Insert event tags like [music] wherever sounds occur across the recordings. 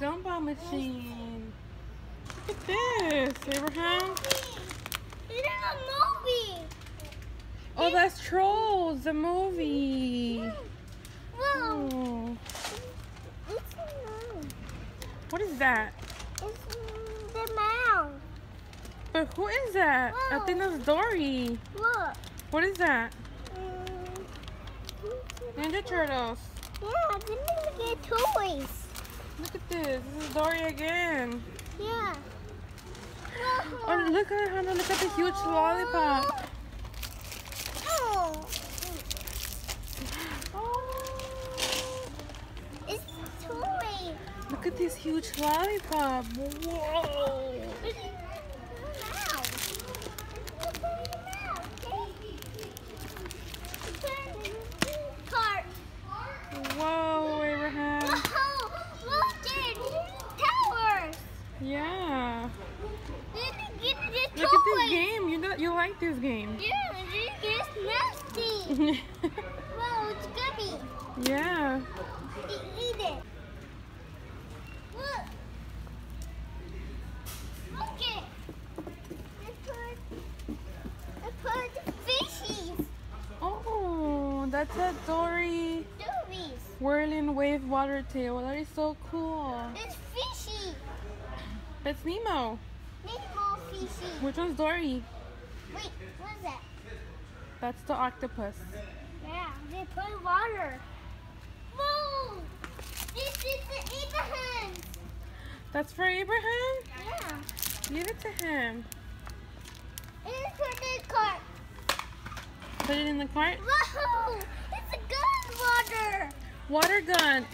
gumball machine. Look at this, Abraham. It's a movie. Oh, that's Trolls, the movie. Whoa. Oh, It's a mouse. what is that? It's the mouse. But who is that? I think Whoa. that's Dory. Look. What is that? Mm. Ninja Turtles. Yeah, then we get toys. Look at this. This is Dory again. Yeah. Oh, look at Hannah. Look at the huge oh. lollipop. Oh. Oh, It's toy. look at this huge lollipop. Whoa. It's a mouse. It's a mouse. Okay. Cart. Whoa, Abraham. Whoa! Look, there, towers. Yeah. Then you get the Look at this toys. game. You know, you like this game. Yeah, this is nasty. [laughs] Whoa, it's gummy. yeah. Eat it. Look. Look. I put, I put fishies. Oh, that's a Dory whirling wave water tail. That is so cool. It's fishy. That's Nemo. Nemo fishy. Which one's Dory? Is that? That's the octopus. Yeah, they put water. Whoa! This is the Abraham. That's for Abraham? Yeah. Give it to him. It's for the cart. Put it in the cart. Whoa! It's a gun water. Water gun.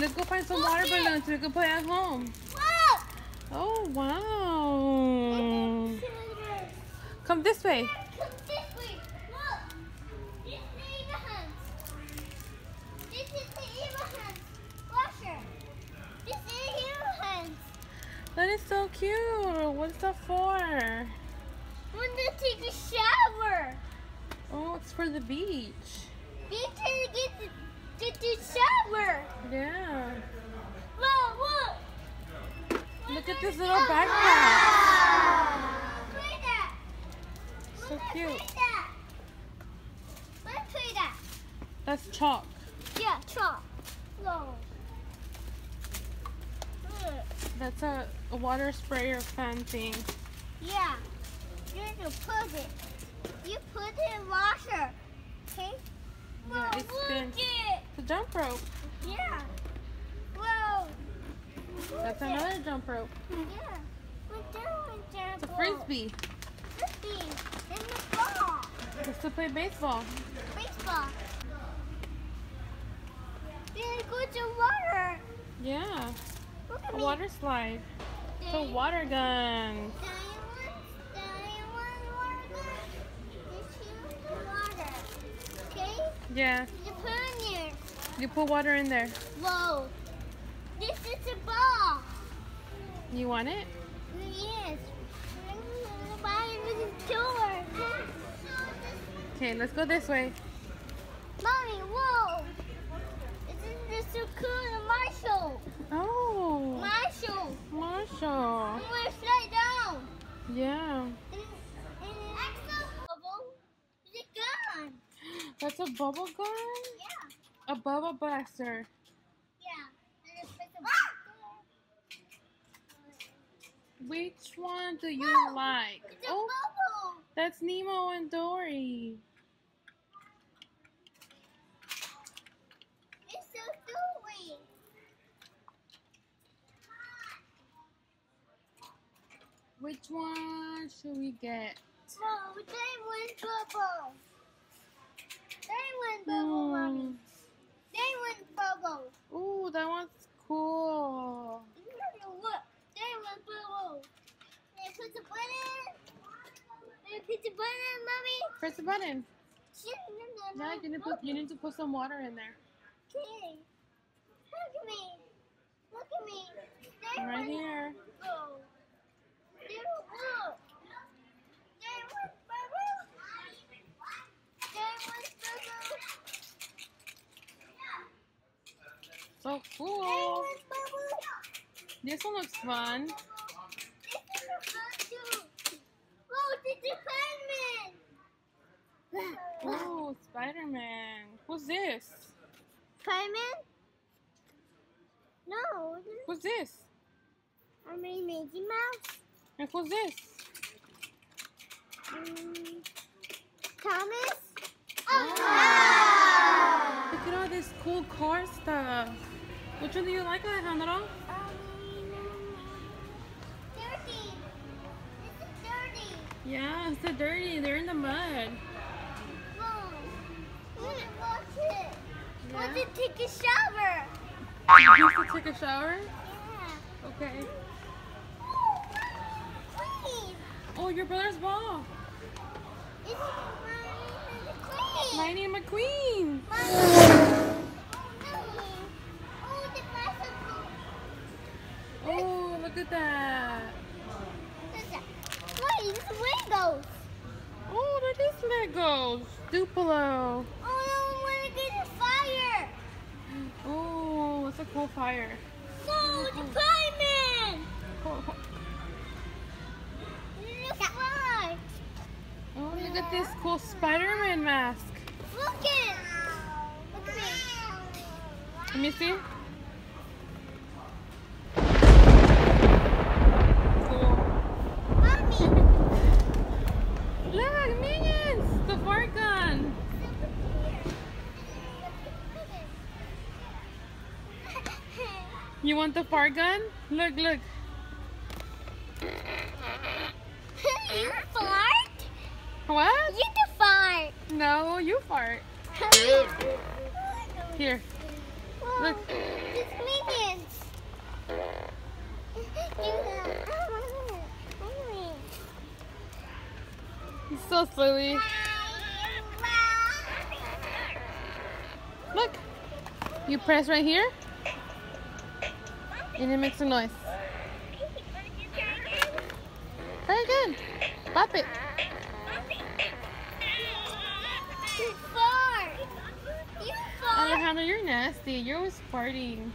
Let's go. Find some water it. balloons so we can play at home. Oh wow! Come this way. Come this way. Look. This is the. This is the washer. This is Abraham's. That is so cute. What's that for? When to take a shower. Oh, it's for the beach. We can get the, shower. Yeah. Whoa, whoa. Look at this little backpack. That. So Let's cute. Play that. Let's play that. That's chalk. Yeah, chop. Whoa. That's a, a water sprayer fan thing. Yeah. You're gonna put it. You put it in washer. Okay? Whoa, Yeah, it look spins. It. It's a jump rope. Yeah. Whoa. That's it. another jump rope. Yeah. We're doing It's a frisbee. Frisbee. And the ball. Just to play baseball. Baseball. Then go to water. Yeah. Look at A me. water slide. It's a water gun. Diamond, diamond, water. This is water. Okay? Yeah. You put in here. You put water in there. Whoa. This is a ball. You want it? Yes. Buy it with the door. Okay, let's go this way. Mommy, whoa. This is so cool. Marshall. Oh, Marshall. Marshall. I'm gonna slide down. Yeah. And, and bubble is a gun. That's a bubble gun? Yeah. A bubble blaster. Yeah. And it's like a Which one do you Whoa, like? It's a Oh, bubble. that's Nemo and Dory. It's so doing. Which one should we get? No, diamond bubble. Diamond bubble, Hmm. mommy. Diamond bubble. Ooh, that one's cool. Look, diamond bubble. They put the button. They put the button, mommy. Press the button. No, no, Yeah, no. you need, to put, you need to put some water in there. Okay. Look at me. Look at me. There Right was here. bubble. There was look. There was bubble. There was bubble. So cool. This one looks fun. This is a fun too. Oh, Spider-Man. Oh, Who's this? Spider-Man? No. Who's this? I mean Mickey Mouse. And who's this? Mm, Thomas? Look at all this cool car stuff. Which one do you like, Alejandro? Um, dirty. This is dirty. Yeah, it's so dirty. They're in the mud. Mom, I want to wash it. I want to take a shower. You used to take a shower? Yeah. Okay. Oh. Oh, your brother's ball. This is my queen. Lightning McQueen. Oh, look at that. What is Legos? Oh, that is Legos. Duplo. Oh, I want to get a fire. Oh, it's a cool fire. So, the fireman. Oh, look at this cool Spider-Man mask. Look it. Look at me. Let me see. Cool. Mommy. Look, minions! The fart gun. You want the fart gun? Look, look. you fart? What? You can fart. No, you fart. Here. Whoa, Look. It's minions. He's so silly. Look. You press right here, and it makes some noise. Very good. Pop it. You fart. You fart. Alejandro, you're nasty. You're always farting.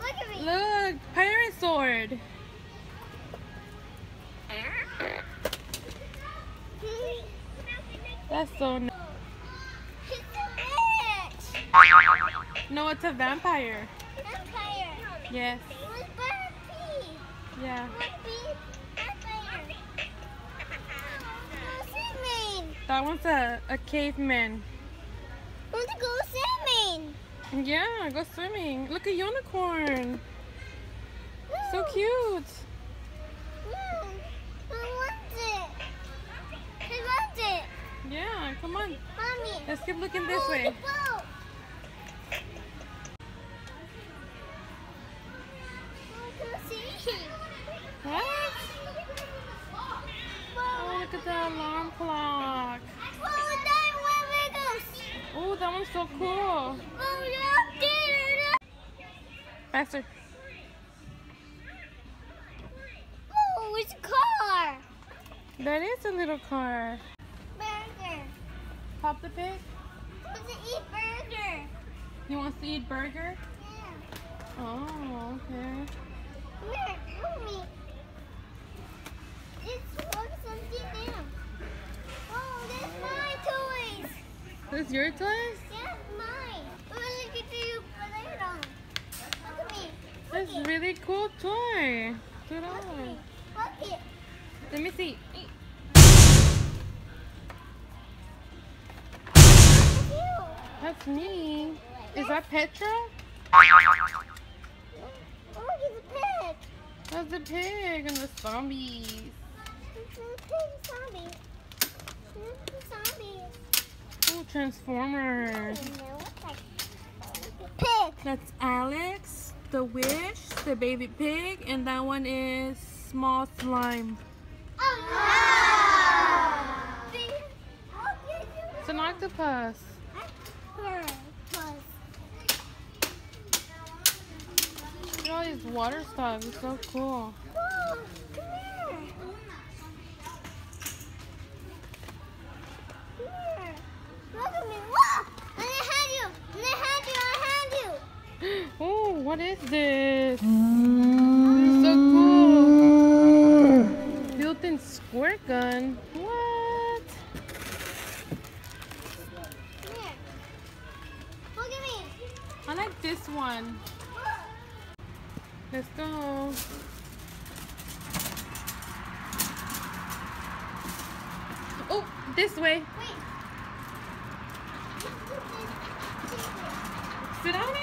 Look at me. Look, pirate sword. That's so nice. It's a bitch. No, it's a vampire. Yes. With. Yeah. Bird pee. Vampire. Go swimming. That one's a, a caveman. Want to go swimming. Yeah, go swimming. Look, a unicorn. So cute. No. I want it. I want it. Yeah, come on. Mommy. Let's keep looking this way. So cool. Oh. Faster. Oh, it's a car. That is a little car. Burger. Pop the pig. Wants to eat burger. He wants to eat burger. Yeah. Oh, okay. Here, mommy. It's work something down. Oh, that's my toys. That's your toys? Yeah, mine. Oh, look at you put it on. Look at me. That's a really cool toy. Look on. Let me see. Look at you. That's me. Is that Petra? Oh, look, it's a pig. That's the pig and the zombies. It's a pig zombie. It's a zombie. Oh, Transformers. Pig. That's Alex, the Wish, The Baby Pig, and that one is Small Slime. Oh, no. It's an octopus. Look at all these water stuff. It's so cool. Whoa, what is this? This is so cool. Built-in squirt gun. What? Here. Look at me. I like this one. Let's go. Oh, this way. Wait. Sit down,